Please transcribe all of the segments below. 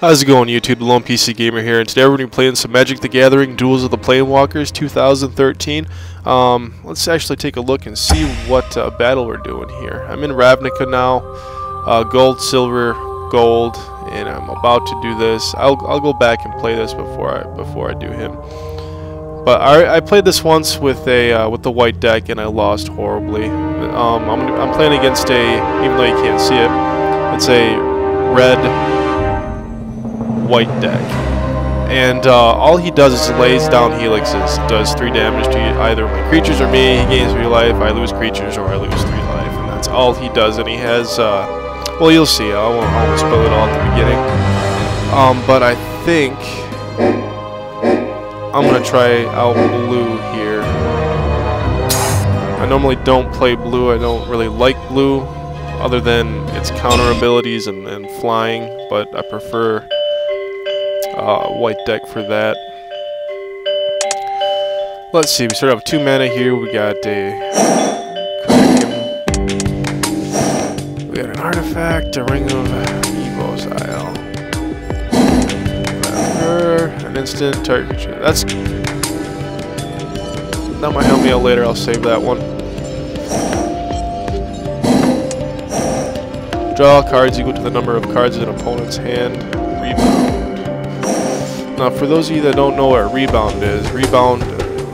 How's it going YouTube? The Lone PC Gamer here, and today we're going to be playing some Magic the Gathering Duels of the Planeswalkers 2013. Um, let's actually take a look and see what uh, battle we're doing here. I'm in Ravnica now, uh, gold, silver, gold, and I'm about to do this. I'll, I'll go back and play this before I before I do him. But I, I played this once with a uh, with the white deck and I lost horribly. Um, I'm, I'm playing against a, even though you can't see it, it's a red white deck. And uh, all he does is lays down helixes, does 3 damage to either my creatures or me, he gains 3 life, I lose creatures or I lose 3 life, and that's all he does. And he has, uh, well you'll see, I won't, I won't spill it all at the beginning. Um, but I think I'm going to try out blue here. I normally don't play blue, I don't really like blue, other than its counter abilities and, and flying, but I prefer uh, white deck for that. Let's see, we start off two mana here. We got a We got an artifact, a ring of Evos Isle. Her, an instant target. That's that might help me out later. I'll save that one. Draw cards equal to the number of cards in an opponent's hand. Now, for those of you that don't know what rebound is, rebound,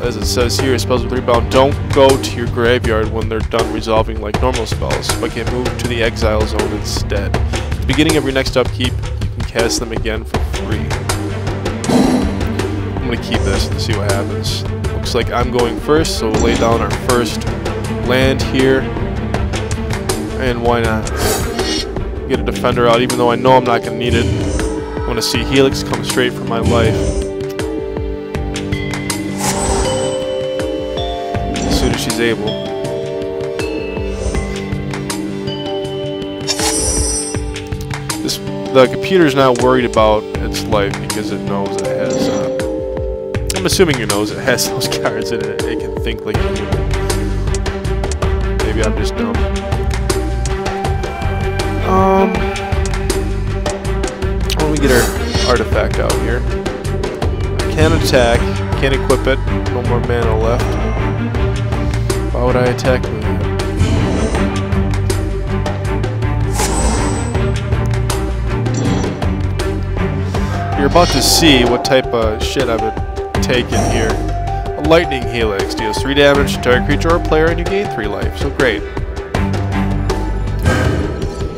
as it says here, spells with rebound don't go to your graveyard when they're done resolving like normal spells, but can move to the exile zone instead. At the beginning of your next upkeep, you can cast them again for free. I'm going to keep this and see what happens. Looks like I'm going first, so we'll lay down our first land here. And why not? Get a defender out, even though I know I'm not going to need it. I want to see Helix come straight for my life. As soon as she's able. This, the computer's not worried about its life because it knows it has, uh, I'm assuming it knows it has those cards in it. It can think like a human. Maybe I'm just dumb. Um we get our artifact out here. Can't attack, can't equip it, no more mana left. Why would I attack? You're about to see what type of shit I've been taking here. A lightning helix deals 3 damage to target creature or player and you gain 3 life, so great.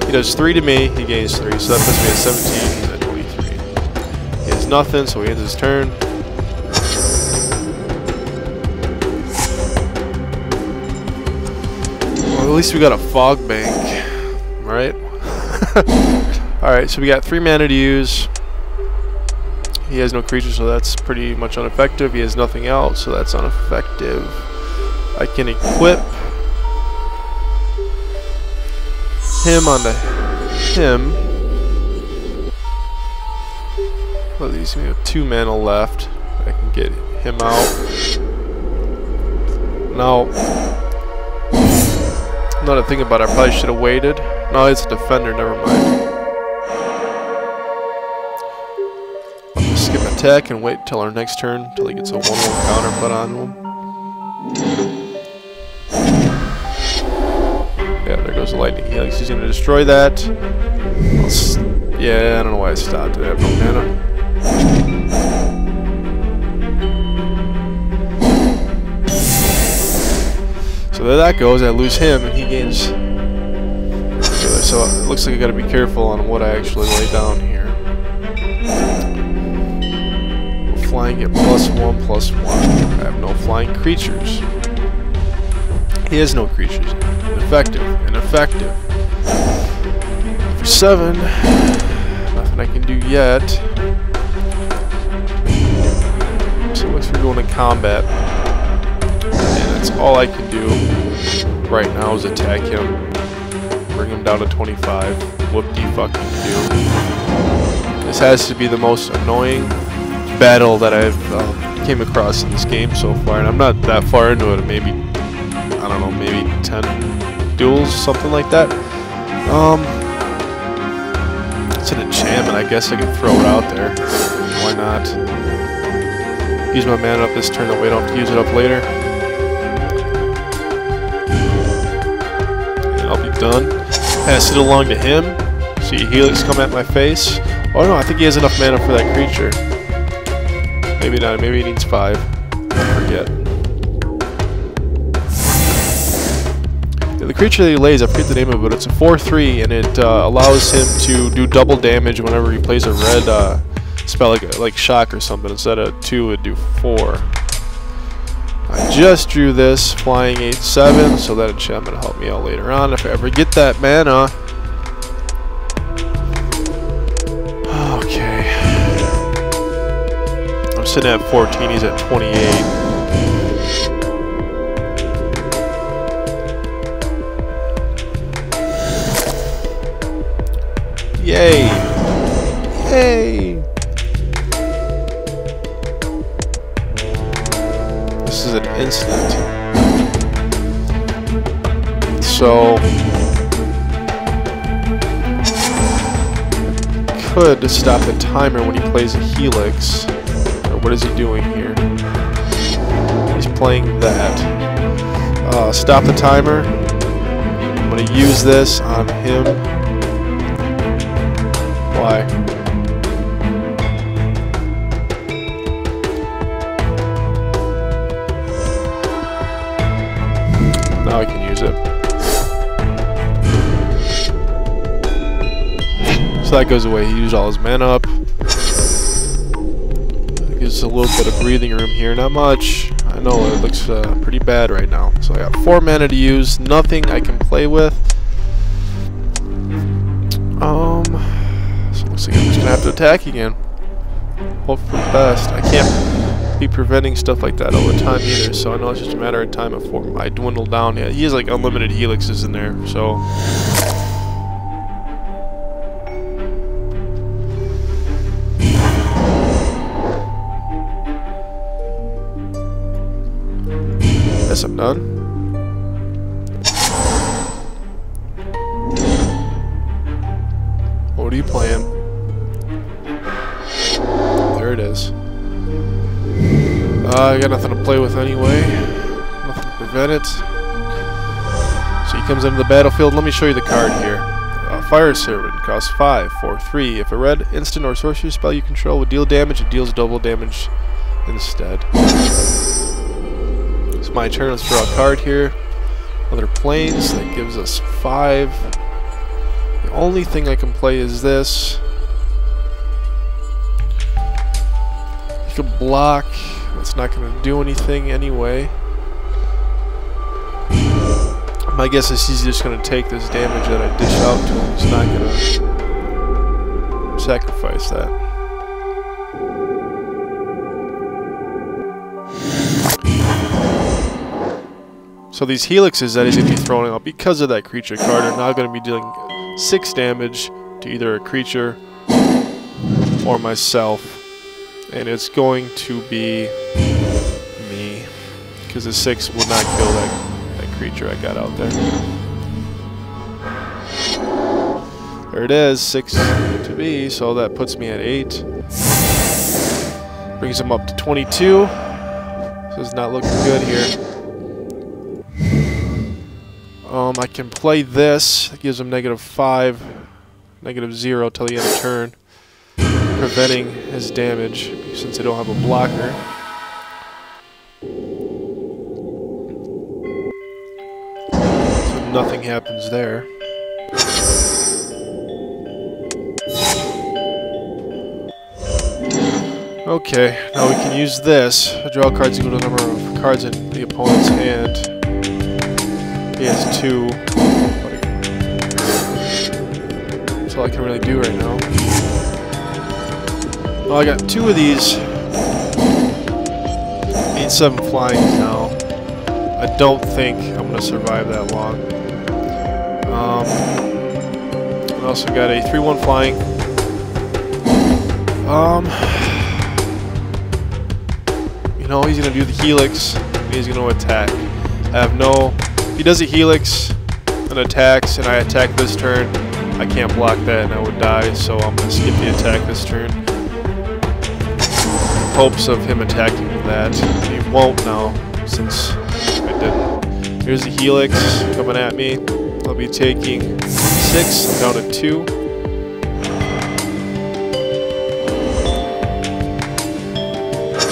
He does 3 to me, he gains 3, so that puts me at 17 nothing, so he ends his turn. Well, at least we got a fog bank, right? Alright, so we got three mana to use. He has no creatures, so that's pretty much ineffective. He has nothing else, so that's ineffective. I can equip him onto him. Well, leaves me with two mana left. I can get him out. Now, that I think about it, I probably should have waited. No, it's a defender, never mind. I'm skip attack and wait till our next turn, until he gets a 1-1 counter put on him. Yeah, there goes the lightning helix. He's to destroy that. Yeah, I don't know why I stopped. I have no mana. So there that goes, I lose him and he gains... So it looks like I gotta be careful on what I actually lay down here. Flying at plus one, plus one. I have no flying creatures. He has no creatures. Ineffective. Ineffective. For seven, nothing I can do yet. We're going to combat. And that's all I can do right now is attack him. Bring him down to 25. Whoop-de fucking do. This has to be the most annoying battle that I've uh, came across in this game so far. And I'm not that far into it. Maybe, I don't know, maybe 10 duels, something like that. Um, it's in a enchantment. I guess I can throw it out there. Why not? Use my mana up this turn, that way I don't have to use it up later. And I'll be done. Pass it along to him. See Helix come at my face. Oh no, I think he has enough mana for that creature. Maybe not, maybe he needs five. I forget. the creature that he lays, I forget the name of it, it's a 4-3, and it uh, allows him to do double damage whenever he plays a red uh, spell, like, like Shock or something. Instead of 2, it would do 4. I just drew this, flying 8-7, so that enchantment will help me out later on if I ever get that mana. Okay. I'm sitting at 14, he's at 28. Yay! Yay! Instant. So... Could stop the timer when he plays a Helix. What is he doing here? He's playing that. Uh, stop the timer. I'm going to use this on him. Why? So that goes away. He used all his mana up. Gives a little bit of breathing room here. Not much. I know it looks uh, pretty bad right now. So I got four mana to use. Nothing I can play with. Um... so looks like I'm just gonna have to attack again. Hope for the best. I can't be preventing stuff like that all the time either, so I know it's just a matter of time before I dwindle down. Yeah, he has like unlimited helixes in there, so... Done. What are you playing? There it is. Uh, I got nothing to play with anyway. Nothing to prevent it. So he comes into the battlefield. Let me show you the card here. Uh, Fire Servant costs 5 for 3. If a red instant or sorcery spell you control would deal damage, it deals double damage instead. My turn. Let's draw a card here. Another plains. That gives us 5. The only thing I can play is this. You could block. It's not going to do anything anyway. My guess is he's just going to take this damage that I dish out to him. He's not going to sacrifice that. So these helixes that he's going to be throwing out because of that creature card are now going to be dealing 6 damage to either a creature or myself and it's going to be me because the six will not kill that, that creature I got out there. There it is, six to be, so that puts me at eight. Brings him up to 22. So it's not looking good here. Um, I can play this. It gives him negative five, negative zero till the end of turn preventing his damage since I don't have a blocker. So nothing happens there. Okay, now we can use this. draw cards equal to the number of cards in the opponent's hand. Has two. That's all I can really do right now. Well, I got two of these. Eight seven flying now. I don't think I'm gonna survive that long. Um, I also got a three one flying. Um, you know he's gonna do the helix. he's gonna attack. I have no. He does a helix and attacks, and I attack this turn. I can't block that and I would die, so I'm going to skip the attack this turn. Hopes of him attacking with that. He won't now, since I didn't. Here's the Helix coming at me. I'll be taking 6 down to 2.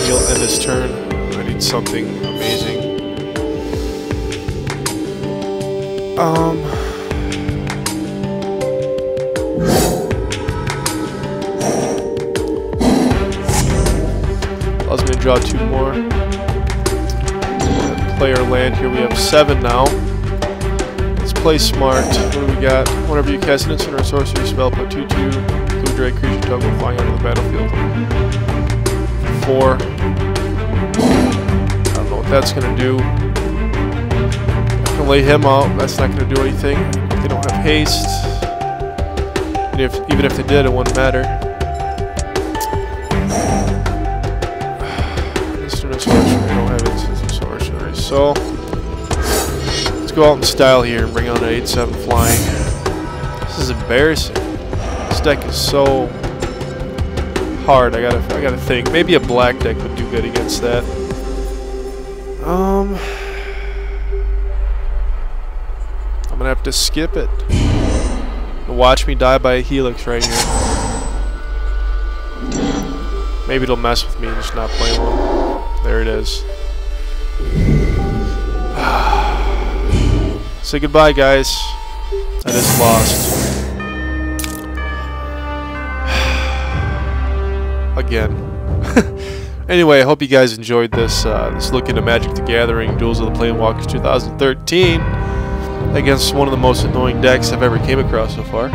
He'll end his turn. I need something Um... Me to draw two more. Player land here. We have seven now. Let's play smart. What do we got? Whenever you cast an instant or sorcery spell, put 2 2 blue drake creature toggle flying onto the battlefield. Four. I don't know what that's gonna do. Lay him out. That's not gonna do anything. They don't have haste. And if even if they did, it wouldn't matter. So, let's go out in style here and bring on an 8-7 flying. This is embarrassing. This deck is so hard. I gotta, I gotta think. Maybe a black deck would do good against that. Um, I'm gonna have to skip it. Watch me die by a helix right here. Maybe it'll mess with me and just not play well. There it is. Say goodbye, guys. I just lost. Again. anyway, I hope you guys enjoyed this uh, this look into Magic the Gathering Duels of the Planeswalkers 2013 against one of the most annoying decks I've ever came across so far.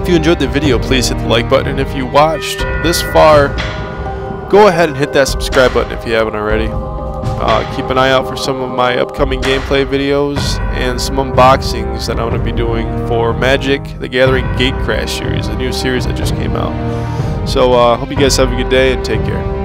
If you enjoyed the video, please hit the like button, and if you watched this far, go ahead and hit that subscribe button if you haven't already. Uh, keep an eye out for some of my upcoming gameplay videos and some unboxings that I'm going to be doing for Magic the Gathering Gatecrash series, a new series that just came out. So, I uh, hope you guys have a good day and take care.